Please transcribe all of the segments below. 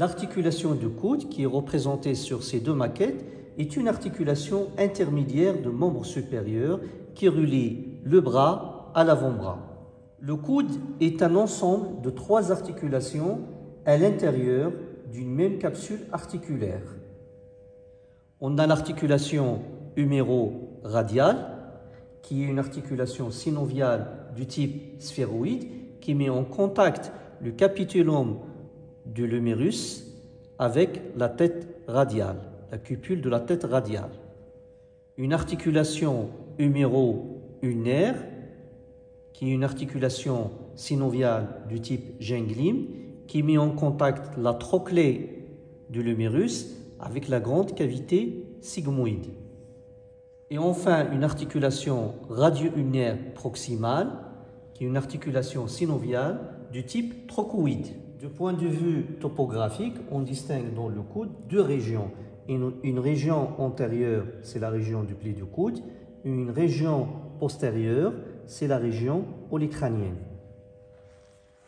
L'articulation du coude, qui est représentée sur ces deux maquettes, est une articulation intermédiaire de membre supérieur qui relie le bras à l'avant-bras. Le coude est un ensemble de trois articulations à l'intérieur d'une même capsule articulaire. On a l'articulation huméro-radiale, qui est une articulation synoviale du type sphéroïde, qui met en contact le capitulum de l'humérus avec la tête radiale, la cupule de la tête radiale. Une articulation huméro-ulnaire, qui est une articulation synoviale du type ginglim, qui met en contact la trochlée de l'humérus avec la grande cavité sigmoïde. Et enfin, une articulation radio-ulnaire proximale, qui est une articulation synoviale du type trochoïde. Du point de vue topographique, on distingue dans le coude deux régions. Une, région antérieure, c'est la région du pli du coude. Une région postérieure, c'est la région olicranienne.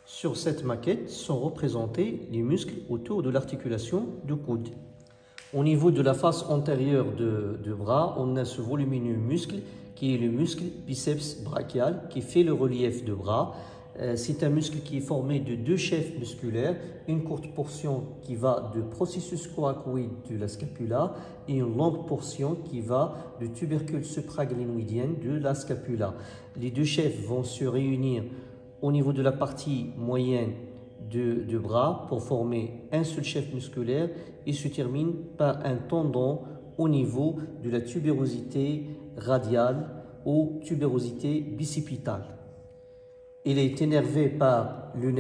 Sur cette maquette sont représentés les muscles autour de l'articulation du coude. Au niveau de la face antérieure du bras, on a ce volumineux muscle qui est le muscle biceps brachial qui fait le relief du bras. Euh, c'est un muscle qui est formé de deux chefs musculaires, une courte portion qui va du processus coracoïde de la scapula et une longue portion qui va du tubercule supraglenoïdien de la scapula. Les deux chefs vont se réunir au niveau de la partie moyenne du, bras pour former un seul chef musculaire et se termine par un tendon au niveau de la tubérosité radiale ou tubérosité bicipitale. Il est énervé par le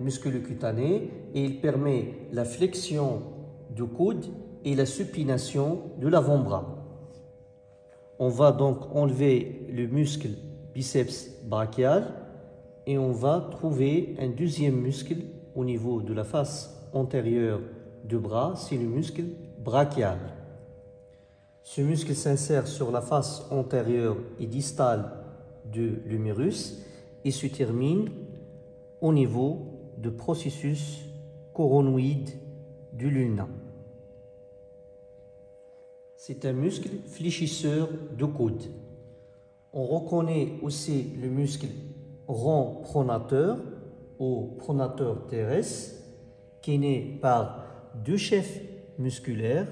musculocutané et il permet la flexion du coude et la supination de l'avant-bras. On va donc enlever le muscle biceps brachial et on va trouver un deuxième muscle au niveau de la face antérieure du bras, c'est le muscle brachial. Ce muscle s'insère sur la face antérieure et distale de l'humérus et se termine au niveau du processus coronoïde du luna. C'est un muscle fléchisseur de coude. On reconnaît aussi le muscle rond pronateur ou pronateur terrestre qui est né par deux chefs musculaires.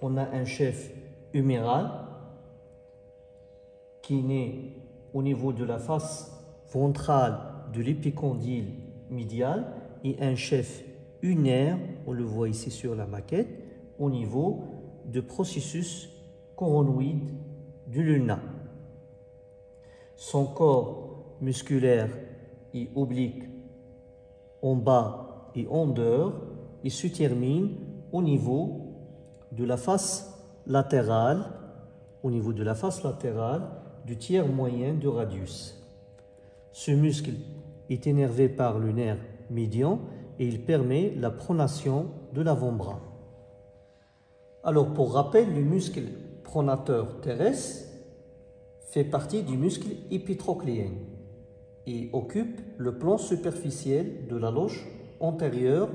On a un chef huméral qui est né au niveau de la face ventrale de l'épicondyle médial et un chef unaire, on le voit ici sur la maquette, au niveau du processus coronoïde du luna. Son corps musculaire et oblique en bas et en dehors et se termine au niveau de la face latérale, au niveau de la face latérale du tiers moyen du radius. Ce muscle est énervé par le nerf médian et il permet la pronation de l'avant-bras. Alors pour rappel, le muscle pronateur terrestre fait partie du muscle épitrocléen et occupe le plan superficiel de la loge antérieure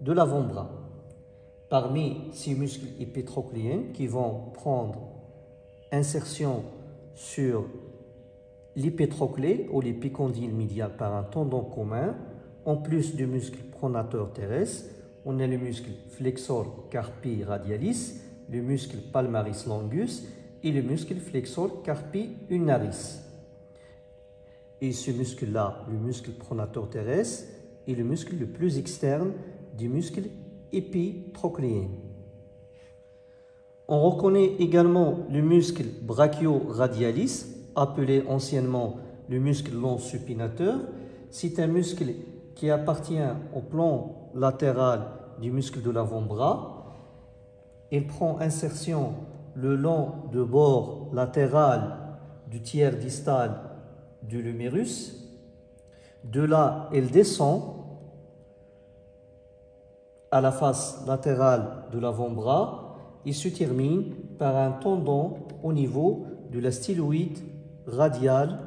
de l'avant-bras. Parmi ces muscles épitrocléens qui vont prendre insertion sur l'épétroclé ou l'épicondyle médial par un tendon commun, en plus du muscle pronateur terrestre, on a le muscle flexor carpi radialis, le muscle palmaris longus et le muscle flexor carpi ulnaris. Et ce muscle-là, le muscle pronateur terrestre, est le muscle le plus externe du muscle épitrocléen. On reconnaît également le muscle brachio-radialis, appelé anciennement le muscle long supinateur. C'est un muscle qui appartient au plan latéral du muscle de l'avant-bras. Il prend insertion le long de bord latéral du tiers distal du lumérus. De là, elle descend à la face latérale de l'avant-bras et se termine par un tendon au niveau de la styloïde radiale.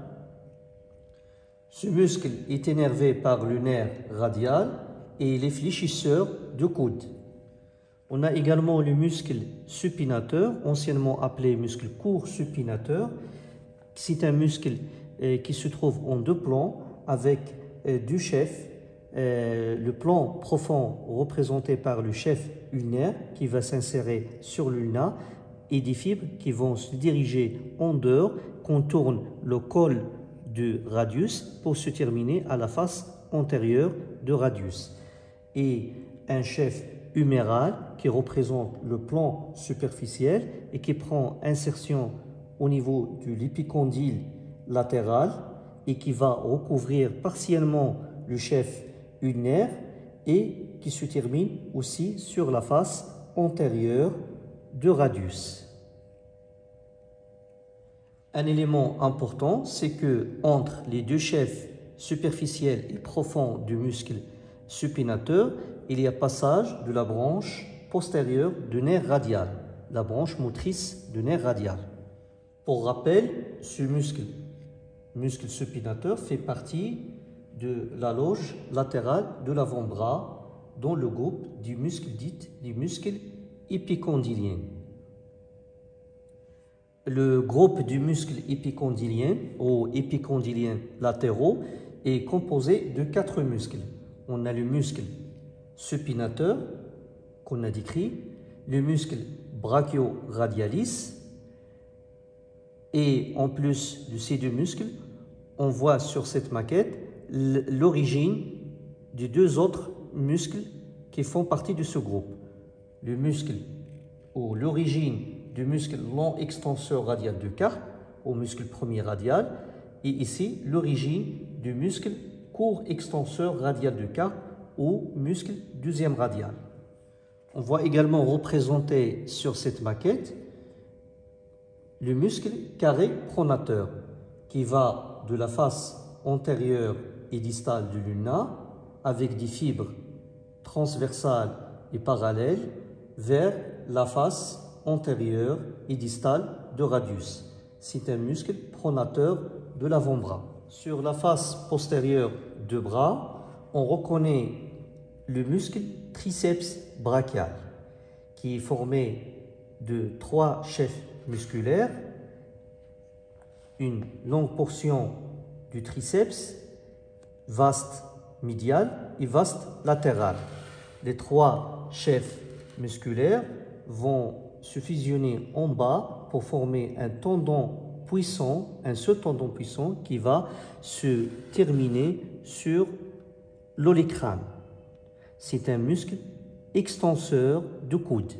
Ce muscle est énervé par le nerf radial et il est fléchisseur de coude. On a également le muscle supinateur, anciennement appelé muscle court supinateur. C'est un muscle euh, qui se trouve en deux plans avec euh, du chef, euh, le plan profond représenté par le chef ulnaire qui va s'insérer sur l'ulna et des fibres qui vont se diriger en dehors, contournent le col du radius pour se terminer à la face antérieure du radius. Et un chef huméral qui représente le plan superficiel et qui prend insertion au niveau de l'épicondyle latéral et qui va recouvrir partiellement le chef ulnaire et qui se termine aussi sur la face antérieure du radius. Un élément important, c'est que entre les deux chefs superficiels et profonds du muscle supinateur, il y a passage de la branche postérieure du nerf radial, la branche motrice du nerf radial. Pour rappel, ce muscle, muscle supinateur, fait partie de la loge latérale de l'avant-bras dans le groupe du muscle dit du muscle Le groupe du muscle épicondylien ou épicondylien latéraux est composé de quatre muscles. On a le muscle supinateur qu'on a décrit, le muscle brachioradialis, et en plus de ces deux muscles, on voit sur cette maquette l'origine de deux autres muscles qui font partie de ce groupe. Le muscle ou l'origine du muscle long extenseur radial du carpe au muscle premier radial et ici l'origine du muscle court extenseur radial du carpe ou muscle deuxième radial. On voit également représenté sur cette maquette le muscle carré pronateur qui va de la face antérieure et distale du luna avec des fibres transversales et parallèles vers la face antérieure et distale de radius. C'est un muscle pronateur de l'avant-bras. Sur la face postérieure du bras, on reconnaît le muscle triceps brachial, qui est formé de trois chefs musculaires, une longue portion du triceps, vaste médial et vaste latéral. Les trois chefs musculaires vont se fusionner en bas pour former un tendon puissant, un seul tendon puissant qui va se terminer sur l'olécrane c'est un muscle extenseur du coude.